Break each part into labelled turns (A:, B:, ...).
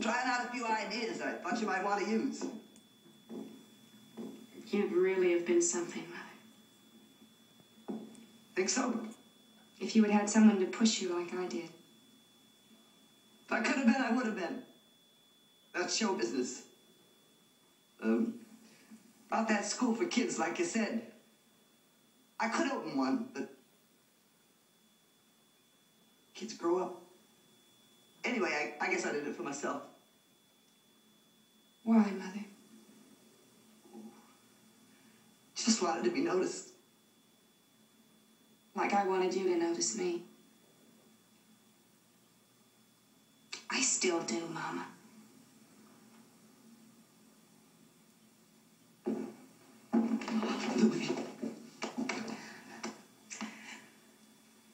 A: Trying out a few ideas I thought you might want to use.
B: It can't really have been something, Mother.
A: Think so?
B: If you had had someone to push you like I did.
A: If I could have been, I would have been. That's show business. Um, about that school for kids, like you said. I could open one, but kids grow up. Anyway, I, I guess I did it for myself.
B: Why, Mother?
A: Just wanted to be noticed.
B: Like I wanted you to notice me. I still do, Mama.
A: Louise.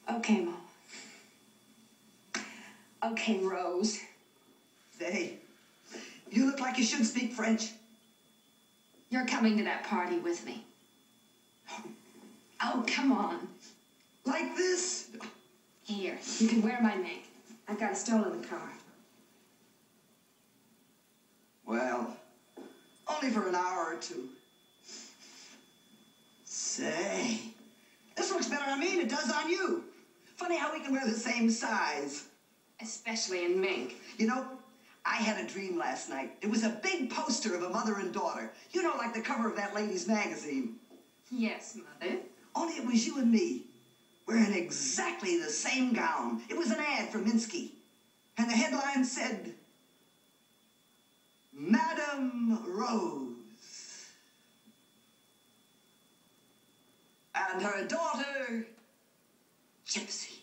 B: Okay, Mama. Okay, Rose.
A: Say, you look like you should speak French.
B: You're coming to that party with me. Oh, come on.
A: Like this?
B: Here, you can wear my make. I've got a stolen in the car.
A: Well, only for an hour or two. Say, this looks better on me than it does on you. Funny how we can wear the same size.
B: Especially in mink.
A: You know, I had a dream last night. It was a big poster of a mother and daughter. You know, like the cover of that lady's magazine.
B: Yes, Mother.
A: Only it was you and me, wearing exactly the same gown. It was an ad for Minsky. And the headline said, Madame Rose. And her daughter, Gypsy.